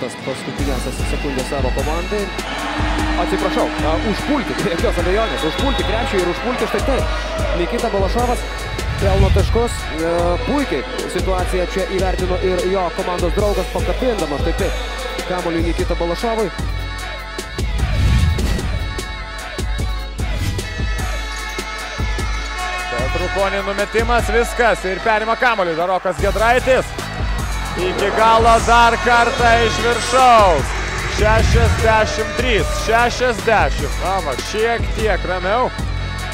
tas paskutinės sekundės savo komandai. Atsiprašau, užpulti, be jokios abejonės, užpulti krepšį ir užpulti štai taip. Nikita Balašovas pelno taškus, puikiai situaciją čia įvertino ir jo komandos draugas pakapindamas štai taip. Kamuolį Nikita Balašovui. Petrukonį numetimas, viskas ir perima kamuolį. Darokas Gedraitis. Iki galo dar kartą iš viršaus. 63, 60. Na, va, šiek tiek ramiau.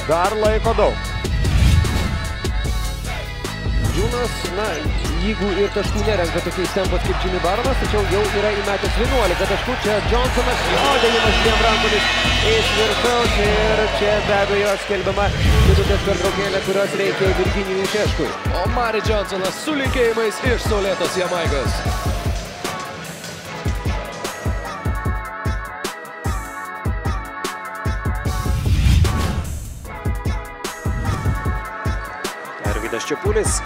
Dar laiko daug. Džiūnas, na, jeigu ir taškų nerenka tokiais tempais kaip Jimmy Baronas, tačiau jau yra įmetęs 11 taškų. Čia Johnsonas, jo dėjimas dviem rankomis iš viršaus ir čia be abejo skelbiama minutės pertraukėlė, kurios reikia Virginijui Šeškui. O Mari Johnsonas su linkėjimais iš Saulėtos Jamaigos. Arvidas Čiapulis.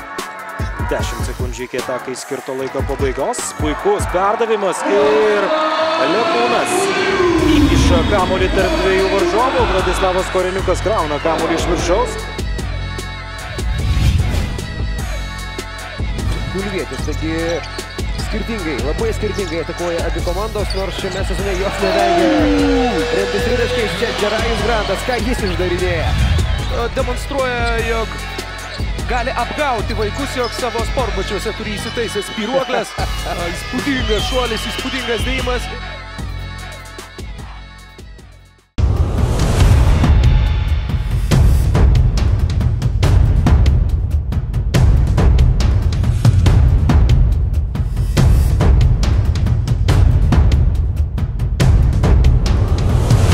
10 sekundžių iki atakai skirto laiko pabaigos. Puikus perdavimas ir Lekūnas įkiša kamuolį tarp dviejų varžovų. Vladislavas Koreniukas krauna kamuolį iš viršaus. Kulvietis, taigi skirtingai, labai skirtingai atakuoja abi komandos, nors šiame sezone jos nevengia remtis tritaškiais. Čia Džerajus Grantas, ką jis išdarinėja? Demonstruoja, jog gali apgauti vaikus, jog savo sportbačiuose turi įsitaisęs spiruoklės. Įspūdingas šuolis, įspūdingas dėjimas.